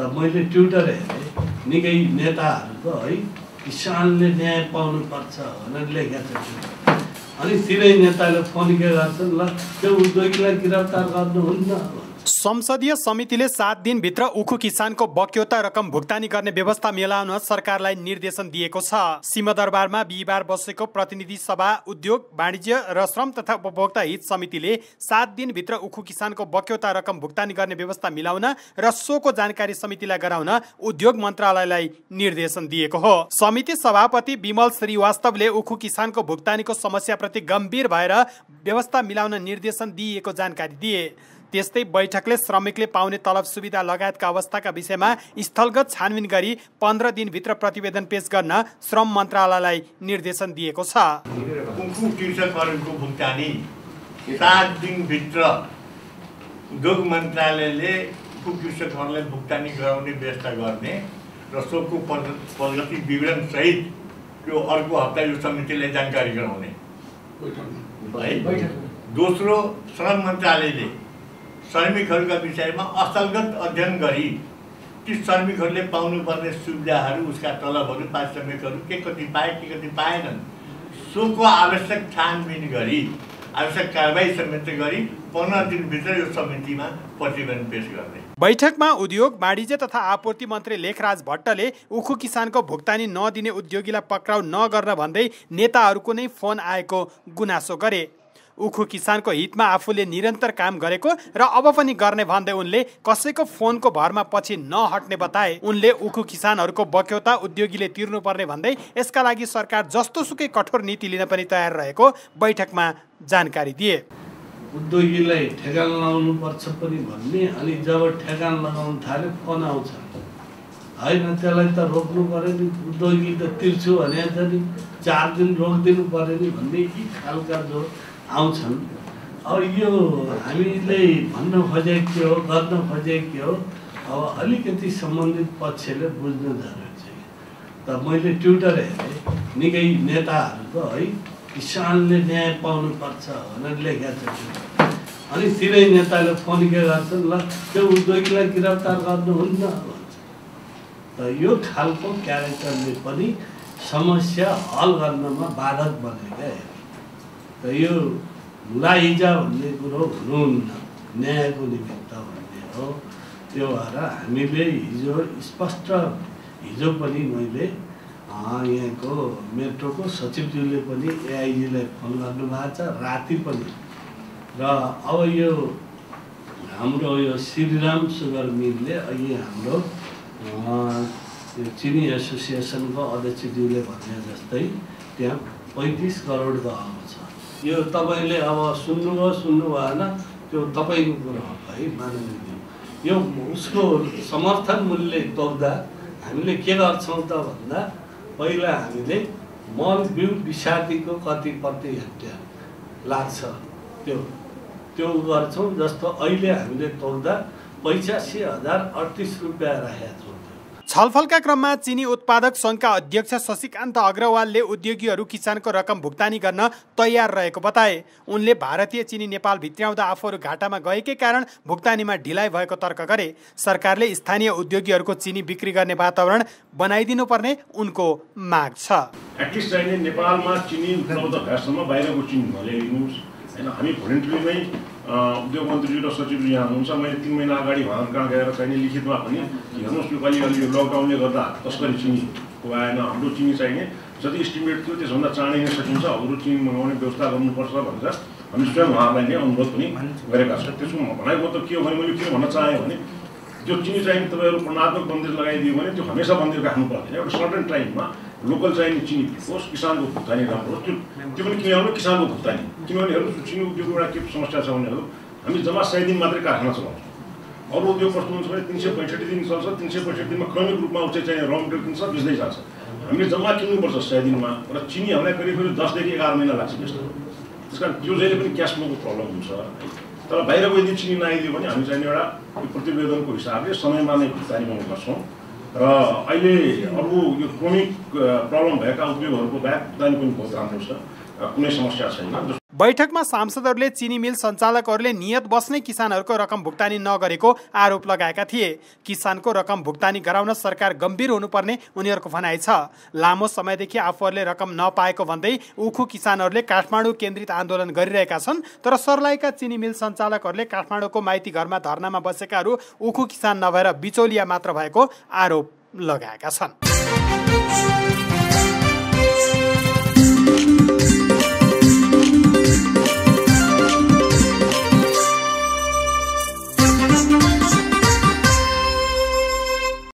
त मैले ट्विटर हेरेँ निकै नेताहरूको है किसानले न्याय पाउनुपर्छ भनेर लेखेको छ अनि तिनै नेताले फोन के गर्छन् ल त्यो उद्योगीलाई गिरफ्तार गर्नुहुन्न। संसदीय समितिले सात दिनभित्र उखु किसानको बक्यौता रकम भुक्तानी गर्ने व्यवस्था मिलाउन सरकारलाई निर्देशन दिएको छ। सिंहदरबारमा बिहिबार बसेको प्रतिनिधि सभा उद्योग वाणिज्य र श्रम तथा उपभोक्ता हित समितिले सात दिनभित्र उखु किसानको बक्यौता रकम भुक्तानी गर्ने व्यवस्था मिलाउन र सोको जानकारी समितिलाई गराउन उद्योग मन्त्रालयलाई निर्देशन दिएको हो। समिति सभापति विमल श्रीवास्तवले उखु किसानको भुक्तानीको समस्याप्रति गम्भीर भएर व्यवस्था मिलाउन निर्देशन दिइएको जानकारी दिए। त्यस्तै बैठकले श्रमिकले पाउने तलब सुविधा लगायतका अवस्थाका विषयमा स्थलगत छानबिन गरी पन्ध्र दिनभित्र प्रतिवेदन पेश गर्न श्रम मन्त्रालयलाई निर्देशन दिएको छ। उद्योग मन्त्रालयले कृषकहरूलाई भुक्तानी गराउने व्यवस्था गर्ने र सोको प्रगति विवरणसहित त्यो अर्को हप्ता यो समितिलाई जानकारी गराउने। है? दोस्रो श्रम मन्त्रालयले श्रमिकहरूका विषयमा अस्थलगत अध्ययन गरी ती श्रमिकहरूले पाउनुपर्ने सुविधाहरू उसका तलबहरू पारिश्रमिकहरू के कति पाए के कति पाएनन्। सोको आवश्यक छानबिन गरी आवश्यक कारवाही समेत गरी पन्ध्र दिनभित्र यो समितिमा प्रतिवेदन पेश गर्ने। बैठकमा उद्योग वाणिज्य तथा आपूर्ति मन्त्री लेखराज भट्टले उखु किसानको भुक्तानी नदिने उद्योगीलाई पक्राउ नगर्न भन्दै नेताहरूको नै फोन आएको गुनासो गरे। उखु किसानको हितमा आफूले निरन्तर काम गरेको र अब पनि गर्ने भन्दै उनले कसैको फोनको भरमा पछि नहट्ने बताए। उनले उखु किसानहरूको बक्यौता उद्योगीले तिर्नुपर्ने भन्दै यसका लागि सरकार जस्तो सुकै कठोर नीति लिन पनि तयार रहेको बैठकमा जानकारी दिए। उद्योगीलाई ठेगान लगाउनु पर्छ पनि भन्ने अनि जब ठेगान लगाउनु थाल्यो फोन आउँछ। होइन त्यसलाई त रोक्नु पऱ्यो नि उद्योगी त तिर्छु भने त नि चार दिन रोकिदिनु पऱ्यो नि भन्ने यी खालका जो आउँछन्। अब यो हामीले भन्न खोजेको के हो गर्न खोजेको के हो अब अलिकति सम्बन्धित पक्षले बुझ्नु जरुरी छ त मैले ट्विटर हेरेँ निकै नेताहरूको है किसानले न्याय पाउनुपर्छ भनेर लेखेको छ अनि तिनै नेताले फोन के गर्छन् ल त्यो उद्योगीलाई गिरफ्तार गर्नुहुन्न भन्छ। त यो खालको क्यारेक्टरले पनि समस्या हल गर्नमा बाधक बने क्या त यो लाइजा भन्ने कुरो हुनुहुन्न। न्यायको निमित्त भन्ने हो। त्यो भएर हामीले हिजो स्पष्ट हिजो पनि मैले यहाँको मेट्रोको सचिवज्यूले पनि एआइजीलाई फोन गर्नुभएको छ राति पनि। र अब यो हाम्रो यो श्रीराम सुगर मिलले अहिले हाम्रो यो चिनी एसोसिएसनको अध्यक्षज्यूले भने जस्तै त्यहाँ पैँतिस करोडको आउँछ। यो तपाईँले अब सुन्नुभयो सुन्नु भएन त्यो तपाईँको कुरो हो है माननीय यो उसको समर्थन मूल्य तोक्दा हामीले के गर्छौँ त भन्दा पहिला हामीले मल बिउ विषादीको कति प्रति हेक्टेयर लाग्छ त्यो त्यो गर्छौँ जस्तो अहिले हामीले तोक्दा पैँचासी हजार अडतिस रुपियाँ राखेका छौँ। छलफलका क्रममा चिनी उत्पादक सङ्घका अध्यक्ष शशिकान्त अग्रवालले उद्योगीहरू किसानको रकम भुक्तानी गर्न तयार रहेको बताए। उनले भारतीय चिनी नेपाल भित्र्याउँदा आफूहरू घाटामा गएकै कारण भुक्तानीमा ढिलाइ भएको तर्क गरे। सरकारले स्थानीय उद्योगीहरूको चिनी बिक्री गर्ने वातावरण बनाइदिनुपर्ने उनको माग छ। होइन हामी भोलिन्टरीमै उद्योग मन्त्रीज्यू र सचिवज्यू यहाँ हुनुहुन्छ मैले तिन महिना अगाडि उहाँ कहाँ गएर चाहिने लिखितमा पनि हेर्नुहोस् यो अलिअलि यो लकडाउनले गर्दा तस्करी चिनीको आएन हाम्रो चिनी चाहिने। जति इस्टिमेट थियो त्यसभन्दा चाँडै नै सकिन्छ अरू चिनी मगाउने व्यवस्था गर्नुपर्छ भनेर हामी स्वयं उहाँलाई नै अनुरोध पनि गरेका छौँ। त्यसको भनाइको त के हो भने मैले के भन्न चाहेँ भने त्यो चिनी चाहिने तपाईँहरू वर्णात्मक बन्देज लगाइदियो भने त्यो हमेसा बन्देज राख्नु पर्दैन। एउटा सर्टेन टाइममा लोकल चाहिने चिनी होस् किसानको भुक्तानी राम्रो होस्। त्यो त्यो पनि किन किसानको भुक्तानी। किनभने हेर्नु चिनी उद्योगको एउटा के समस्या छ भनेहरू हामी जम्मा सय दिन मात्रै कारखाना चलाउँछौँ। अरू उद्योग कस्तो हुन्छ भने तिन सय पैँसठी दिन चल्छ तिन सय पैँसठी दिनमा क्रमिक रूपमा उसै चाहिने र मेटेरियल किन्छ बेच्दै जान्छ। हामीले जम्मा किन्नुपर्छ सय दिनमा र चिनी हामीलाई करिब करिब दसदेखि एघार महिना लाग्छ त्यस्तो। त्यस कारण त्यो जहिले पनि क्यास फ्लोको प्रब्लम हुन्छ। तर बाहिरको यदि चिनी नआइदियो भने हामी चाहिँ एउटा प्रतिवेदनको हिसाबले समयमा नै भुक्तानी गर्ने गर्छौँ र अहिले अरू यो क्रोनिक प्रब्लम भएका उद्योगहरूको भुक्तानी पनि बहुत राम्रो छ कुनै समस्या छैन बैठकमा सांसदहरूले चिनी मिल सञ्चालकहरूले नियत बस्ने किसानहरूको रकम भुक्तानी नगरेको आरोप लगाएका थिए। किसानको रकम भुक्तानी गराउन सरकार गम्भीर हुनुपर्ने उनीहरूको भनाइ छ। लामो समयदेखि आफूहरूले रकम नपाएको भन्दै उखु किसानहरूले काठमाडौँ केन्द्रित आन्दोलन गरिरहेका छन् तर सर्लाहीका चिनी मिल सञ्चालकहरूले काठमाडौँको माइती घरमा धर्नामा बसेकाहरू उखु किसान नभएर बिचौलिया मात्र भएको आरोप लगाएका छन्।